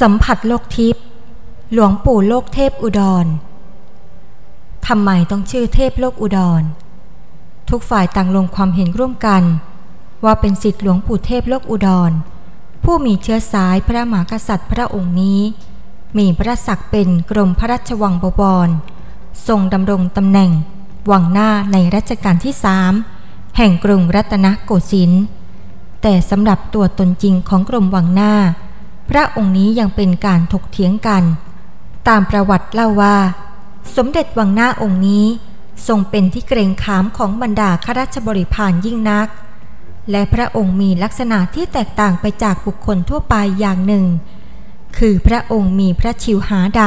สัมผัสโลกทิพย์หลวงปู่โลกเทพอุดรทำไมต้องชื่อเทพโลกอุดร ทุกฝ่ายต่างลงความเห็นร่วมกัน ว่าเป็นสิทธิหลวงปู่เทพโลกอุดร ผู้มีเชื้อสายพระมหากษัตริย์พระองค์นี้ มีพระศักดิ์เป็นกรมพระราชวังบวร ทรงดำรงตำแหน่ง วังหน้าในรัชกาลที่สามแห่งกรุงรัตนโกสินทร์แต่สำหรับตัวตนจริงของกรมวังหน้า พระองค์นี้ยังเป็นการถกเถียงกัน ตามประวัติเล่าว่า สมเด็จวังหน้าองค์นี้ทรงเป็นที่เกรงขามของบรรดาข้าราชบริพารยิ่งนัก และพระองค์มีลักษณะที่แตกต่างไปจากบุคคลทั่วไปอย่างหนึ่ง คือพระองค์มีพระชิวหาด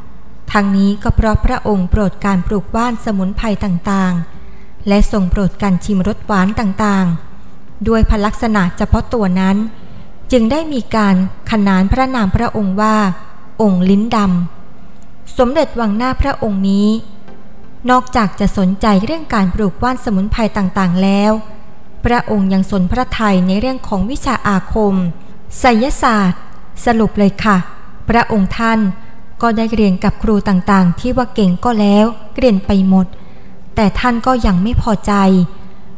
ำทั้งนี้ก็เพราะพระองค์โปรดการปลูกว่านสมุนไพรต่างๆ และทรงโปรดการชิมรสหวานต่างๆ ด้วยพลักษณะเฉพาะตัวนั้น จึงได้มีการขนานพระนามพระองค์ว่า องค์ลิ้นดำ สมเด็จวังหน้าพระองค์นี้ นอกจากจะสนใจเรื่องการปลูกว่านสมุนไพรต่างๆแล้ว พระองค์ยังสนพระทัยในเรื่องของวิชาอาคมไสยศาสตร์ สรุปเลยค่ะ พระองค์ท่านก็ได้เรียนกับครูต่างๆ ที่ว่าเก่งก็แล้วเรียนไปหมด แต่ท่านก็ยังไม่พอใจ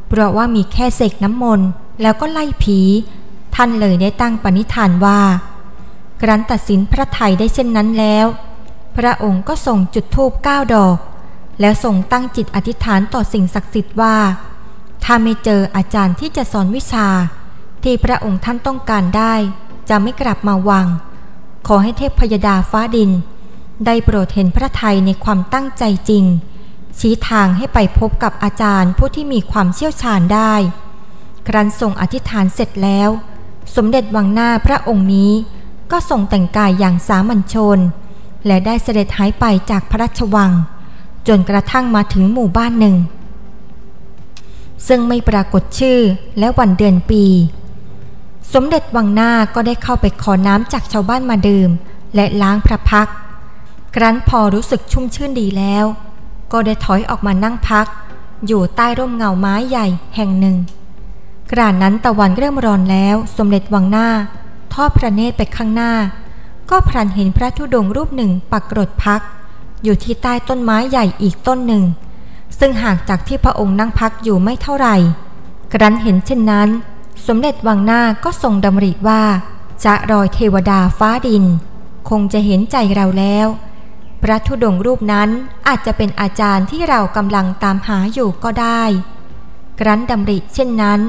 เพราะว่ามีแค่เสกน้ำมนต์แล้วก็ไล่ผี ท่านเลยได้ตั้งปณิธานว่า ครั้นตัดสินพระไทยได้เช่นนั้นแล้ว พระองค์ก็ส่งจุดธูปเก้าดอก แล้วส่งตั้งจิตอธิษฐานต่อสิ่งศักดิ์สิทธิ์ว่า ถ้าไม่เจออาจารย์ที่จะสอนวิชา ที่พระองค์ท่านต้องการได้ จะไม่กลับมาวัง ขอให้เทพพยดาฟ้าดิน ได้โปรดเห็นพระไทยในความตั้งใจจริง ชี้ทางให้ไปพบกับอาจารย์ผู้ที่มีความเชี่ยวชาญได้ครั้นส่งอธิษฐานเสร็จแล้ว สมเด็จวังหน้าพระองค์นี้ ก็ทรงแต่งกายอย่างสามัญชน และได้เสด็จหายไปจากพระราชวัง จนกระทั่งมาถึงหมู่บ้านหนึ่ง ซึ่งไม่ปรากฏชื่อและวันเดือนปี สมเด็จวังหน้าก็ได้เข้าไปขอน้ำจากชาวบ้านมาดื่ม และล้างพระพัก ครั้นพอรู้สึกชุ่มชื่นดีแล้ว ก็ได้ถอยออกมานั่งพัก อยู่ใต้ร่มเงาไม้ใหญ่แห่งหนึ่ง กระนั้นตะวันเริ่มร้อนแล้ว สมเด็จวังหน้า ทอดพระเนตรไปข้างหน้า ก็พลันเห็นพระธุดงรูปหนึ่งปักกรดพัก อยู่ที่ใต้ต้นไม้ใหญ่อีกต้นหนึ่ง ซึ่งห่างจากที่พระองค์นั่งพักอยู่ไม่เท่าไหร่กรันเห็นเช่นนั้น สมเด็จวังหน้าก็ทรงดำริว่า จะรอยเทวดาฟ้าดิน คงจะเห็นใจเราแล้ว พระธุดงรูปนั้นอาจจะเป็นอาจารย์ที่เรากำลังตามหาอยู่ก็ได้กรันดำริเช่นนั้น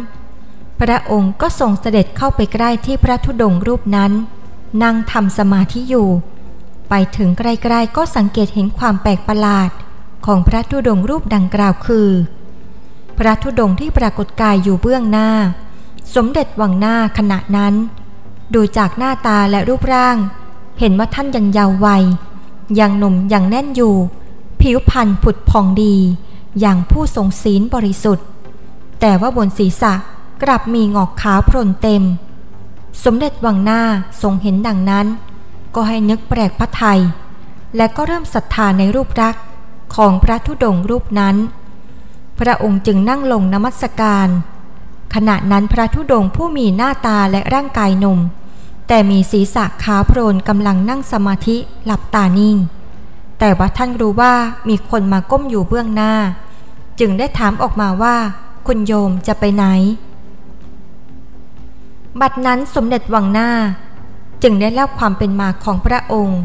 พระองค์ก็ทรงเสด็จเข้าไปใกล้ที่พระธุดงรูปนั้น นั่งทำสมาธิอยู่ ไปถึงใกล้ๆก็สังเกตเห็นความแปลกประหลาดของพระธุดงรูปดังกล่าวคือ พระธุดงที่ปรากฏกายอยู่เบื้องหน้า สมเด็จวังหน้าขณะนั้น ดูจากหน้าตาและรูปร่าง เห็นว่าท่านยังยาววัย ยังหนุ่มยังแน่นอยู่ ผิวพรรณผุดพองดี อย่างผู้ทรงศีลบริสุทธิ์ แต่ว่าบนศีรษะ กลับมีงอกขาวพรนเต็ม สมเด็จวังหน้าทรงเห็นดังนั้น ก็ให้นึกแปลกพระไทย และก็เริ่มศรัทธาในรูปรักษ์ของพระธุดงรูปนั้น พระองค์จึงนั่งลงนมัสการ ขณะนั้นพระธุดงผู้มีหน้าตาและร่างกายหนุ่ม แต่มีศีรษะขาวโพลนกำลังนั่งสมาธิหลับตานิ่ง แต่ว่าท่านรู้ว่ามีคนมาก้มอยู่เบื้องหน้า จึงได้ถามออกมาว่า คุณโยมจะไปไหน บัดนั้นสมเด็จวังหน้า จึงได้เล่าความเป็นมาของพระองค์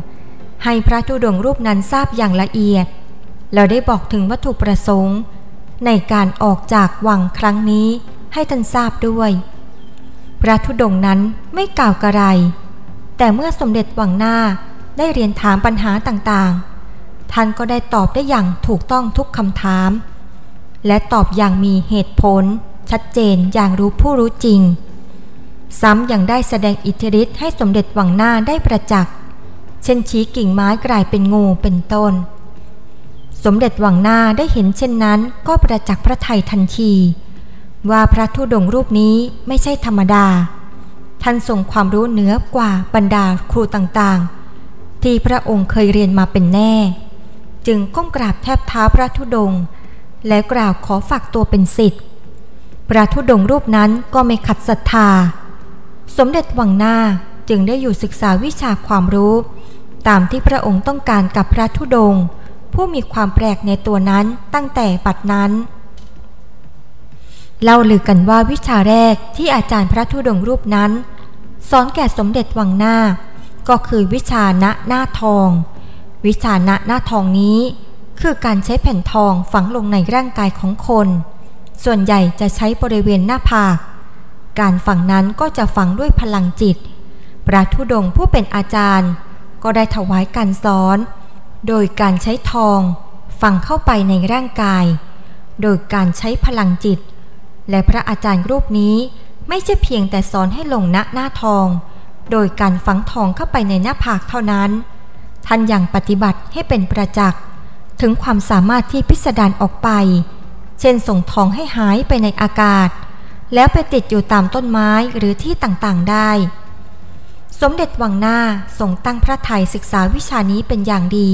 ให้พระธุดงรูปนั้นทราบอย่างละเอียด แล้วได้บอกถึงวัตถุประสงค์ ในการออกจากวังครั้งนี้ให้ท่านทราบด้วย พระธุดงนั้นไม่กล่าวกระไร แต่เมื่อสมเด็จวังหน้าได้เรียนถามปัญหาต่างๆ ท่านก็ได้ตอบได้อย่างถูกต้องทุกคำถาม และตอบอย่างมีเหตุผล ชัดเจนอย่างรู้ผู้รู้จริง ซ้ำยังได้แสดงอิทธิฤทธิ์ให้สมเด็จวังหน้าได้ประจักษ์เช่นชี้กิ่งไม้กลายเป็นงูเป็นต้น สมเด็จวังหน้าได้เห็นเช่นนั้นก็ประจักษ์พระไทยทันที ว่าพระธุดงรูปนี้ไม่ใช่ธรรมดา ท่านทรงความรู้เหนือกว่าบรรดาครูต่างๆ ที่พระองค์เคยเรียนมาเป็นแน่ จึงก้มกราบแทบเท้าพระธุดง แล้วกล่าวขอฝากตัวเป็นสิทธิ์พระธุดงรูปนั้นก็ไม่ขัดศรัทธา สมเด็จวังหน้าจึงได้อยู่ศึกษาวิชาความรู้ ตามที่พระองค์ต้องการกับพระธุดงค์ผู้มีความแปลกในตัวนั้นตั้งแต่ปัดนั้น เล่าลือกันว่าวิชาแรกที่อาจารย์พระธุดงค์รูปนั้น สอนแก่สมเด็จวังหน้า ก็คือวิชาณหน้าทอง วิชาณหน้าทองนี้ คือการใช้แผ่นทองฝังลงในร่างกายของคน ส่วนใหญ่จะใช้บริเวณหน้าผาก การฝังนั้นก็จะฝังด้วยพลังจิต พระธุดงค์ผู้เป็นอาจารย์ ก็ได้ถวายการสอน โดยการใช้ทองฝังเข้าไปในร่างกาย โดยการใช้พลังจิต และพระอาจารย์รูปนี้ไม่ใช่เพียงแต่สอนให้ลงณหน้าทอง โดยการฝังทองเข้าไปในหน้าผากเท่านั้น ท่านยังปฏิบัติให้เป็นประจักษ์ถึงความสามารถที่พิสดารออกไป เช่นส่งทองให้หายไปในอากาศ แล้วไปติดอยู่ตามต้นไม้หรือที่ต่างๆได้ สมเด็จวังหน้าทรงตั้งพระไทยศึกษาวิชานี้เป็นอย่างดี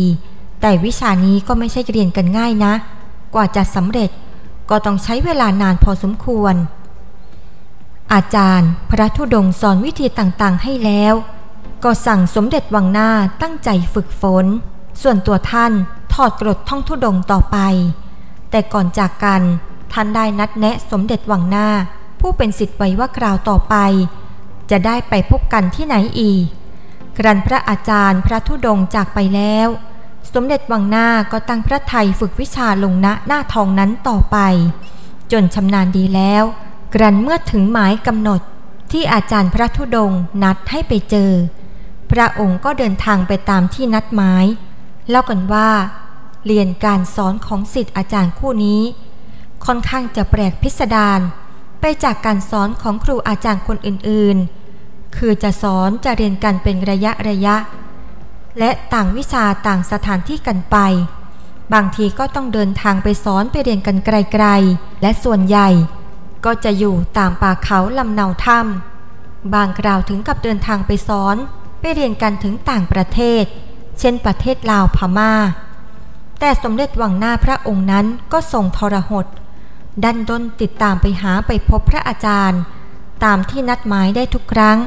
แต่วิชานี้ก็ไม่ใช่เรียนกันง่ายนะ กว่าจะสำเร็จก็ต้องใช้เวลานานพอสมควร อาจารย์ พระธุดงสอนวิธีต่างๆให้แล้ว ก็สั่งสมเด็จวังหน้าตั้งใจฝึกฝน ส่วนตัวท่านถอดกรดท่องธุดงต่อไป แต่ก่อนจากกันท่านได้นัดแนะสมเด็จวังหน้า ผู้เป็นสิทธิ์ไว้ว่าคราวต่อไป จะได้ไปพบกันที่ไหนอีก ครันพระอาจารย์พระธุดงจากไปแล้ว สมเด็จวังหน้าก็ตั้งพระไทยฝึกวิชาลงณหน้าทองนั้นต่อไป จนชำนาญดีแล้ว กรันเมื่อถึงหมายกำหนดที่อาจารย์พระธุดงนัดให้ไปเจอ พระองค์ก็เดินทางไปตามที่นัดหมายเล่ากันว่า เรียนการสอนของสิทธิ์อาจารย์คู่นี้ ค่อนข้างจะแปลกพิสดาร ไปจากการสอนของครูอาจารย์คนอื่นๆ คือจะสอนจะเรียนกันเป็นระยะระยะ และต่างวิชาต่างสถานที่กันไป บางทีก็ต้องเดินทางไปสอนไปเรียนกันไกลๆ และส่วนใหญ่ ก็จะอยู่ตามป่าเขาลำเนาถ้ำบางคราวถึงกับเดินทางไปสอน ไปเรียนกันถึงต่างประเทศ เช่นประเทศลาวพมา่า แต่สมเด็จวังหน้าพระองค์นั้นก็ทรงทรหด ดันด้นติดตามไปหาไปพบพระอาจารย์ ตามที่นัดหมายได้ทุกครั้ง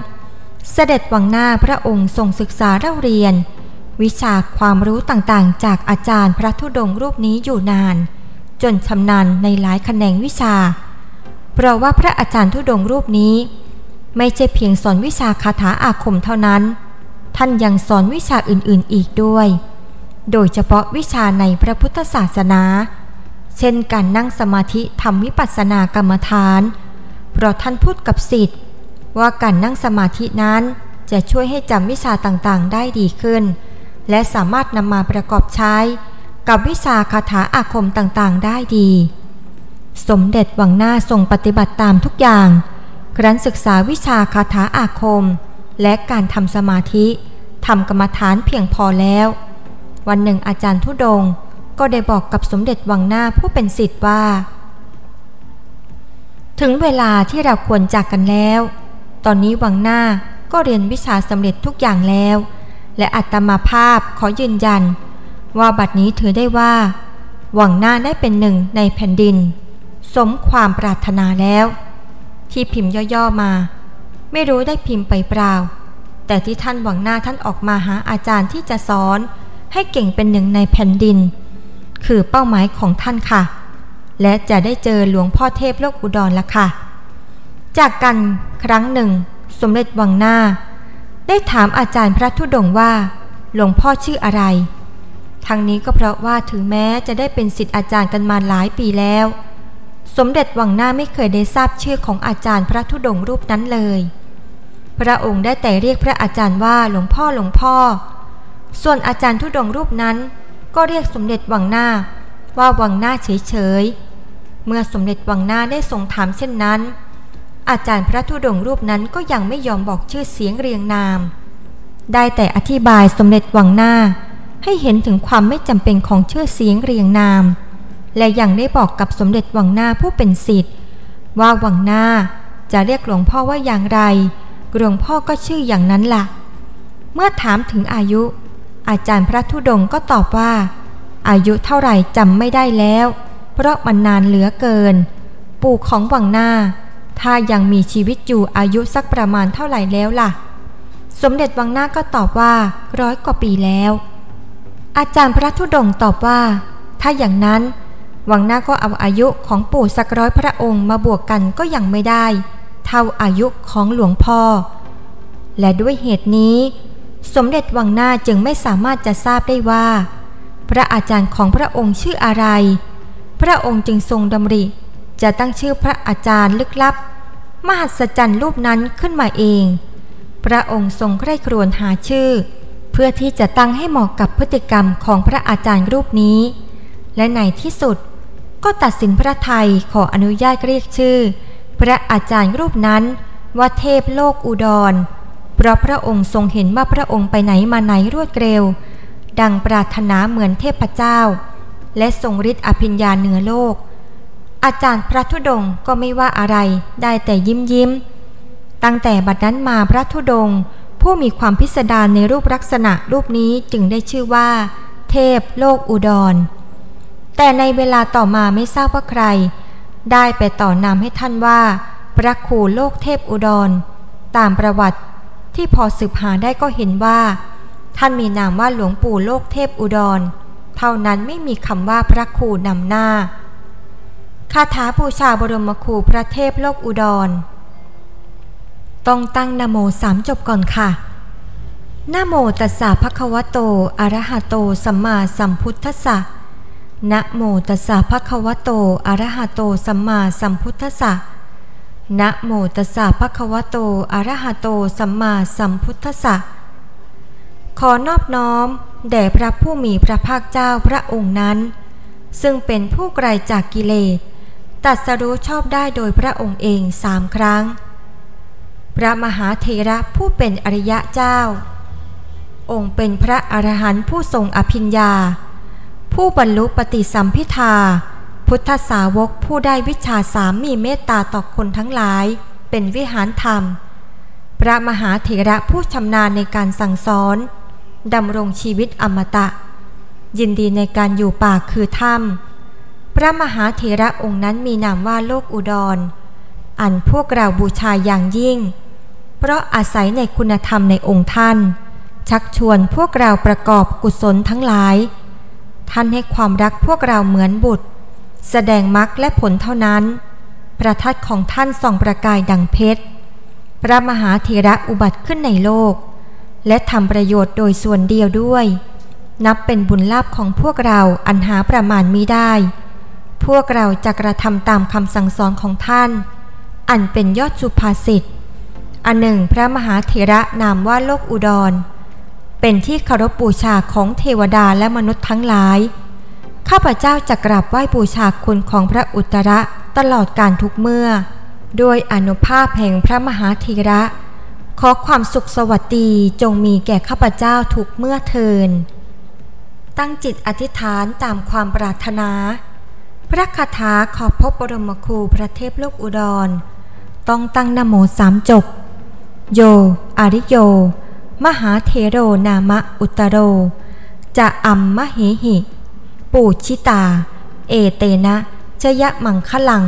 เสด็จวังหน้าพระองค์ทรงศึกษาเล่าเรียน วิชาความรู้ต่างๆ จากอาจารย์พระธุดงรูปนี้อยู่นาน จนชำนาญในหลายแขนงวิชา เพราะว่าพระอาจารย์ธุดงรูปนี้ ไม่ใช่เพียงสอนวิชาคาถาอาคมเท่านั้น ท่านยังสอนวิชาอื่นๆอีกด้วย โดยเฉพาะวิชาในพระพุทธศาสนา เช่นการนั่งสมาธิทำวิปัสสนากรรมฐาน เพราะท่านพูดกับสิทธิ์ว่าการนั่งสมาธินั้นจะช่วยให้จำวิชาต่างๆ ได้ดีขึ้น และสามารถนำมาประกอบใช้ กับวิชาคาถาอาคมต่างๆ ได้ดี สมเด็จวังหน้าทรงปฏิบัติตามทุกอย่าง ครั้นศึกษาวิชาคาถาอาคม และการทำสมาธิทำกรรมฐานเพียงพอแล้ว วันหนึ่งอาจารย์ทุดง ก็ได้บอกกับสมเด็จวังหน้าผู้เป็นสิทธิ์ว่า ถึงเวลาที่เราควรจากกันแล้ว ตอนนี้วังหน้าก็เรียนวิชาสำเร็จทุกอย่างแล้ว และอัตมาภาพขอยืนยัน ว่าบัดนี้ถือได้ว่าวังหน้าได้เป็นหนึ่งในแผ่นดิน สมความปรารถนาแล้ว ที่พิมพ์ย่อๆมา ไม่รู้ได้พิมพ์ไปเปล่า แต่ที่ท่านหวังหน้าท่านออกมาหาอาจารย์ที่จะสอนให้เก่งเป็นหนึ่งในแผ่นดิน คือเป้าหมายของท่านค่ะ และจะได้เจอหลวงพ่อเทพโลกอุดรละค่ะ จากกันครั้งหนึ่ง สมเด็จวังหน้า ได้ถามอาจารย์พระธุดงว่า หลวงพ่อชื่ออะไรทั้งนี้ก็เพราะว่าถึงแม้จะได้เป็นสิทธิ์อาจารย์กันมาหลายปีแล้ว สมเด็จวังหน้าไม่เคยได้ทราบชื่อของอาจารย์พระธุดงรูปนั้นเลย พระองค์ได้แต่เรียกพระอาจารย์ว่าหลวงพ่อหลวงพ่อ ส่วนอาจารย์ธุดงรูปนั้น ก็เรียกสมเด็จวังหน้า ว่าวังหน้าเฉยๆ เมื่อสมเด็จวังหน้าได้ทรงถามเช่นนั้น อาจารย์พระธุดงรูปนั้นก็ยังไม่ยอมบอกชื่อเสียงเรียงนาม ได้แต่อธิบายสมเด็จวังหน้า ให้เห็นถึงความไม่จำเป็นของชื่อเสียงเรียงนาม และยังได้บอกกับสมเด็จวังหน้าผู้เป็นสิทธิ์ว่าวังหน้าจะเรียกหลวงพ่อว่าอย่างไร หลวงพ่อก็ชื่ออย่างนั้นละ่ะ เมื่อถามถึงอายุ อาจารย์พระธุดงก็ตอบว่า อายุเท่าไหร่จำไม่ได้แล้ว เพราะมันนานเหลือเกิน ปู่ของวังหน้า ถ้ายังมีชีวิตอยู่อายุสักประมาณเท่าไหร่แล้วล่ะ สมเด็จวังหน้าก็ตอบว่าร้อยกว่าปีแล้ว อาจารย์พระธุดงตอบว่า ถ้าอย่างนั้นวังหน้าก็เอาอายุของปู่สักร้อยพระองค์มาบวกกันก็ยังไม่ได้ เท่าอายุของหลวงพ่อ และด้วยเหตุนี้ สมเด็จวังหน้าจึงไม่สามารถจะทราบได้ว่า พระอาจารย์ของพระองค์ชื่ออะไร พระองค์จึงทรงดำริ จะตั้งชื่อพระอาจารย์ลึกลับ มหัศจรรย์รูปนั้นขึ้นมาเอง พระองค์ทรงใคร่ครวญหาชื่อ เพื่อที่จะตั้งให้เหมาะกับพฤติกรรมของพระอาจารย์รูปนี้ และในที่สุดก็ตัดสินพระไทยขออนุญาตเรียกชื่อ พระอาจารย์รูปนั้นว่าเทพโลกอุดร เพราะพระองค์ทรงเห็นว่าพระองค์ไปไหนมาไหนรวดเร็ว ดังปรารถนาเหมือนเทพเจ้า และทรงฤทธิ์อภิญญาเหนือโลก อาจารย์พระธุดงก็ไม่ว่าอะไรได้แต่ยิ้มยิ้ม ตั้งแต่บัดนั้นมาพระธุดง ผู้มีความพิสดารในรูปลักษณะรูปนี้จึงได้ชื่อว่า เทพโลกอุดร แต่ในเวลาต่อมาไม่ทราบว่าใคร ได้ไปต่อนำให้ท่านว่า พระครูโลกเทพอุดร ตามประวัติ ที่พอสืบหาได้ก็เห็นว่า ท่านมีนามว่าหลวงปู่โลกเทพอุดร เท่านั้นไม่มีคำว่าพระครูนำหน้าคาถาบูชาบรมครูพระเทพโลกอุดร ต้องตั้งนโมสามจบก่อนค่ะนโมตัสสะภะคะวะโต อะระหะโต สัมมาสัมพุทธัสสะนะโมตัสสะภะคะวะโต อะระหะโต สัมมาสัมพุทธัสสะ นะโมตัสสะภะคะวะโต อะระหะโต สัมมาสัมพุทธัสสะ ขอนอบน้อม แด่พระผู้มีพระภาคเจ้าพระองค์นั้น ซึ่งเป็นผู้ไกลจากกิเลส ตัดสรู้ชอบได้โดยพระองค์เองสามครั้ง พระมหาเทระผู้เป็นอริยะเจ้า องค์เป็นพระอรหันต์ผู้ทรงอภิญญา ผู้บรรลุปฏิสัมพิทา พุทธสาวกผู้ได้วิชาสามมีเมตตาต่อคนทั้งหลาย เป็นวิหารธรรม พระมหาเถระผู้ชำนาญในการสั่งสอนดำรงชีวิตอมตะ ยินดีในการอยู่ป่าคือถ้ำพระมหาเถระองค์นั้นมีนามว่าโลกอุดร อันพวกเราบูชาอย่างยิ่ง เพราะอาศัยในคุณธรรมในองค์ท่าน ชักชวนพวกเราประกอบกุศลทั้งหลาย ท่านให้ความรักพวกเราเหมือนบุตร แสดงมรรคและผลเท่านั้น ประทัดของท่านส่องประกายดังเพชร พระมหาเถระอุบัติขึ้นในโลก และทำประโยชน์โดยส่วนเดียวด้วย นับเป็นบุญลาภของพวกเราอันหาประมาณมิได้ พวกเราจะกระทำตามคำสั่งสอนของท่าน อันเป็นยอดสุภาษิตอันหนึ่งพระมหาเถระนามว่าโลกอุดร เป็นที่เคารพบูชาของเทวดาและมนุษย์ทั้งหลาย ข้าพเจ้าจะกราบไหว้บูชาคุณของพระอุตระตลอดการทุกเมื่อ โดยอนุภาพแห่งพระมหาเถระ ขอความสุขสวัสดีจงมีแก่ข้าพเจ้าทุกเมื่อเทิน ตั้งจิตอธิษฐานตามความปรารถนา พระคาถาขอพบบรมครูพระเทพโลกอุดร ต้องตั้งนโมสามจบ โย อาริโย มหาเทโรนามะอุตโร จะอัมมะเหหิ ปูชิตา เอเตนะชยะมังคลัง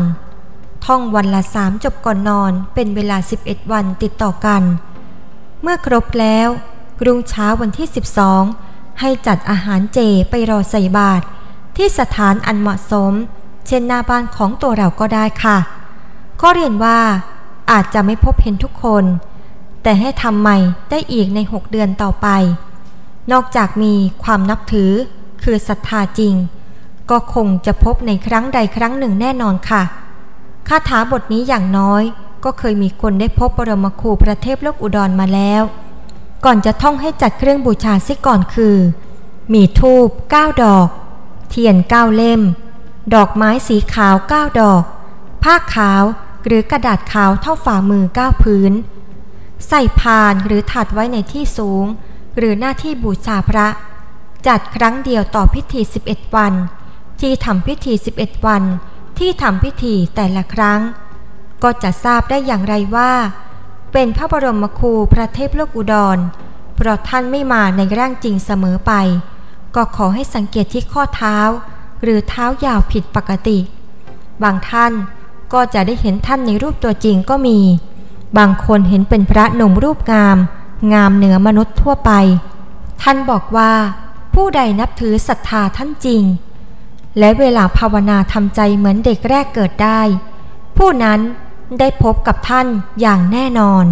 ท่องวันละสามจบก่อนนอนเป็นเวลา 11 วันติดต่อกัน เมื่อครบแล้วกรุงเช้าวันที่ 12 ให้จัดอาหารเจไปรอใส่บาตรที่สถานอันเหมาะสม เช่นหน้าบ้านของตัวเราก็ได้ค่ะข้อเรียนว่าอาจจะไม่พบเห็นทุกคน แต่ให้ทำใหม่ได้อีกในหกเดือนต่อไป นอกจากมีความนับถือ คือศรัทธาจริง ก็คงจะพบในครั้งใดครั้งหนึ่งแน่นอนค่ะคาถาบทนี้อย่างน้อย ก็เคยมีคนได้พบบรมครูพระเทพโลกอุดรมาแล้ว ก่อนจะท่องให้จัดเครื่องบูชาซิก่อนคือ มีทูบเก้าดอก เทียนเก้าเล่ม ดอกไม้สีขาวเก้าดอก ผ้าขาวหรือกระดาษขาวเท่าฝ่ามือเก้าพื้น ใส่พานหรือถัดไว้ในที่สูง หรือหน้าที่บูชาพระ จัดครั้งเดียวต่อพิธี 11 วัน ที่ทำพิธี 11 วัน ที่ทำพิธีแต่ละครั้ง ก็จะทราบได้อย่างไรว่า เป็นพระบรมครูพระเทพโลกอุดรเพราะท่านไม่มาในร่างจริงเสมอไป ก็ขอให้สังเกตที่ข้อเท้า หรือเท้ายาวผิดปกติ บางท่านก็จะได้เห็นท่านในรูปตัวจริงก็มี บางคนเห็นเป็นพระหนุ่มรูปงาม งามเหนือมนุษย์ทั่วไป ท่านบอกว่า ผู้ใดนับถือศรัทธาท่านจริง และเวลาภาวนาทำใจเหมือนเด็กแรกเกิดได้ ผู้นั้นได้พบกับท่านอย่างแน่นอน